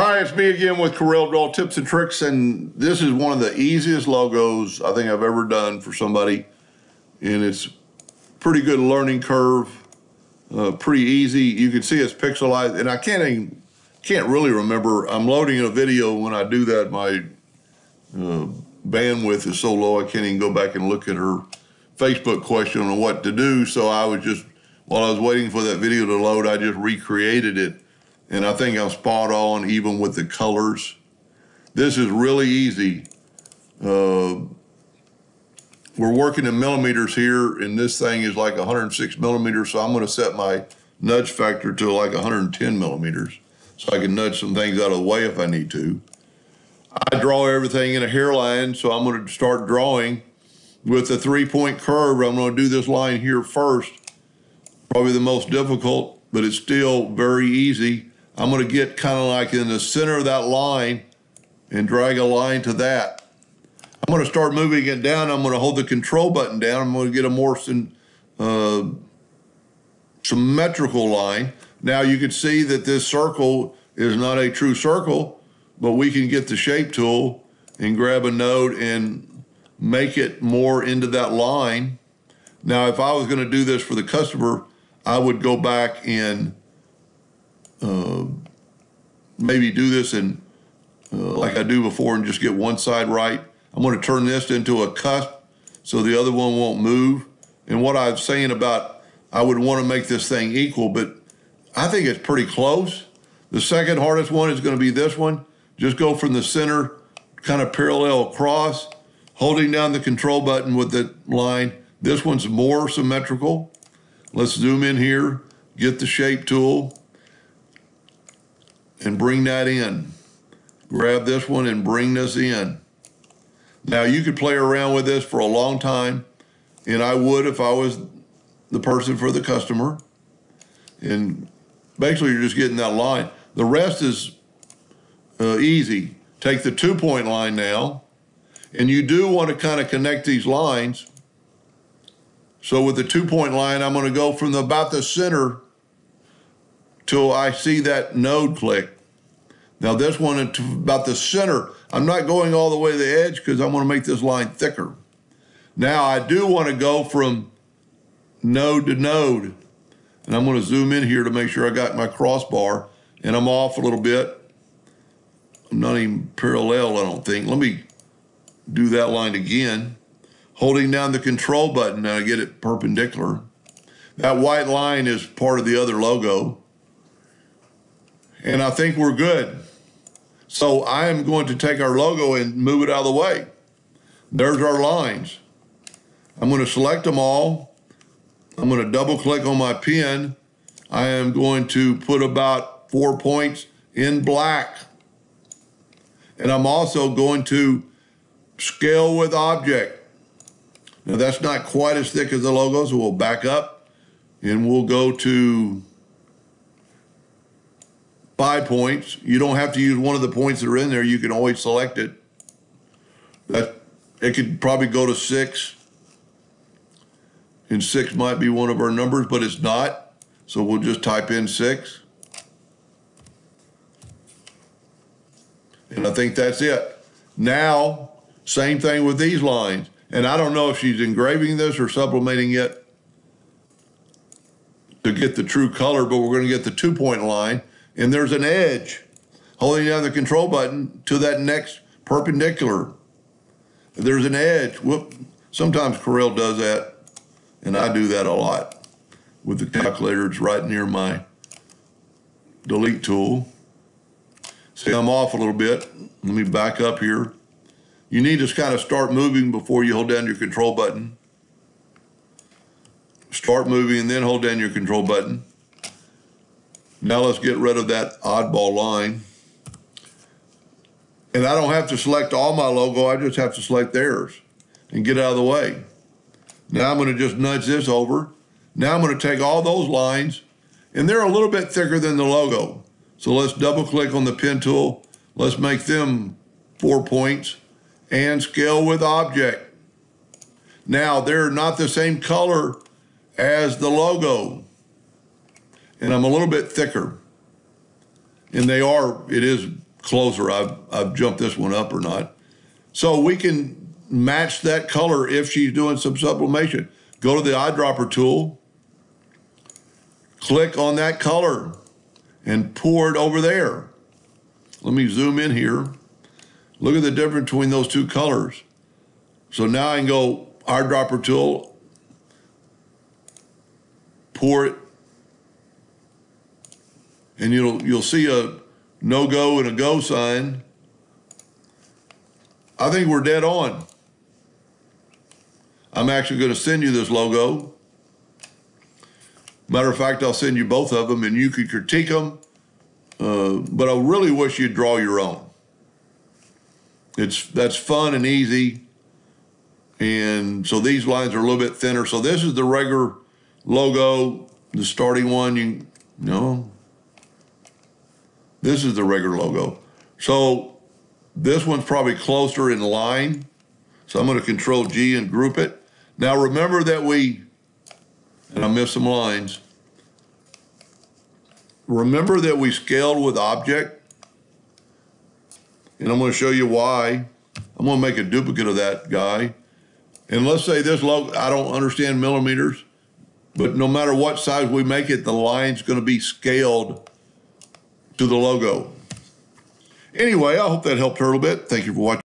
Hi, it's me again with Corel Draw Tips and Tricks, and this is one of the easiest logos I think I've ever done for somebody, and it's pretty good learning curve, uh, pretty easy. You can see it's pixelized, and I can't even, can't really remember. I'm loading a video when I do that. My uh, bandwidth is so low I can't even go back and look at her Facebook question on what to do. So I was just while I was waiting for that video to load, I just recreated it and I think I'm spot on even with the colors. This is really easy. Uh, we're working in millimeters here, and this thing is like 106 millimeters, so I'm going to set my nudge factor to like 110 millimeters so I can nudge some things out of the way if I need to. I draw everything in a hairline, so I'm going to start drawing with a three-point curve. I'm going to do this line here first, probably the most difficult, but it's still very easy. I'm going to get kind of like in the center of that line and drag a line to that. I'm going to start moving it down. I'm going to hold the control button down. I'm going to get a more uh, symmetrical line. Now you can see that this circle is not a true circle, but we can get the shape tool and grab a node and make it more into that line. Now, if I was going to do this for the customer, I would go back and uh, maybe do this and uh, like I do before and just get one side right. I'm going to turn this into a cusp so the other one won't move. And what I was saying about I would want to make this thing equal, but I think it's pretty close. The second hardest one is going to be this one. Just go from the center, kind of parallel across, holding down the control button with the line. This one's more symmetrical. Let's zoom in here, get the shape tool, and bring that in. Grab this one and bring this in. Now you could play around with this for a long time, and I would if I was the person for the customer. And basically you're just getting that line. The rest is uh, easy. Take the two point line now, and you do want to kind of connect these lines. So with the two point line, I'm going to go from the, about the center till I see that node click. Now this one is about the center. I'm not going all the way to the edge because I want to make this line thicker. Now I do want to go from node to node. And I'm going to zoom in here to make sure I got my crossbar and I'm off a little bit. I'm not even parallel, I don't think. Let me do that line again. Holding down the control button, I get it perpendicular. That white line is part of the other logo and I think we're good. So I am going to take our logo and move it out of the way. There's our lines. I'm going to select them all. I'm going to double click on my pen. I am going to put about four points in black. And I'm also going to scale with object. Now that's not quite as thick as the logo, so we'll back up and we'll go to five points. You don't have to use one of the points that are in there. You can always select it. That it could probably go to six. And six might be one of our numbers, but it's not. So we'll just type in six. And I think that's it. Now, same thing with these lines. And I don't know if she's engraving this or sublimating it to get the true color, but we're going to get the two point line and there's an edge holding down the control button to that next perpendicular. There's an edge. Whoop. Sometimes Corel does that, and I do that a lot with the calculator. It's right near my delete tool. See, I'm off a little bit. Let me back up here. You need to kind of start moving before you hold down your control button. Start moving and then hold down your control button. Now let's get rid of that oddball line. And I don't have to select all my logo, I just have to select theirs and get out of the way. Now I'm gonna just nudge this over. Now I'm gonna take all those lines and they're a little bit thicker than the logo. So let's double click on the pen tool. Let's make them four points and scale with object. Now they're not the same color as the logo and I'm a little bit thicker. And they are, it is closer. I've, I've jumped this one up or not. So we can match that color if she's doing some sublimation. Go to the eyedropper tool, click on that color and pour it over there. Let me zoom in here. Look at the difference between those two colors. So now I can go eyedropper tool, pour it, and you'll you'll see a no go and a go sign. I think we're dead on. I'm actually going to send you this logo. Matter of fact, I'll send you both of them and you could critique them. Uh, but I really wish you'd draw your own. It's that's fun and easy. And so these lines are a little bit thinner. So this is the regular logo, the starting one. You no, this is the regular logo. So this one's probably closer in line. So I'm going to control G and group it. Now remember that we, and I missed some lines. Remember that we scaled with object. And I'm going to show you why. I'm going to make a duplicate of that guy. And let's say this logo, I don't understand millimeters, but no matter what size we make it, the line's going to be scaled to the logo. Anyway, I hope that helped her a little bit. Thank you for watching.